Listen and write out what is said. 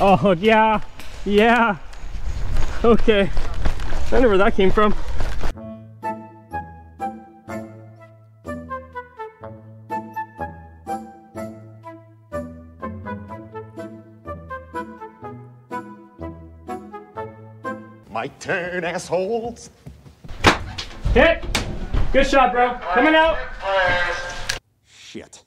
Oh, yeah. Yeah. Okay. I know where that came from. My turn, assholes. Hit. Good shot, bro. Coming out. Shit.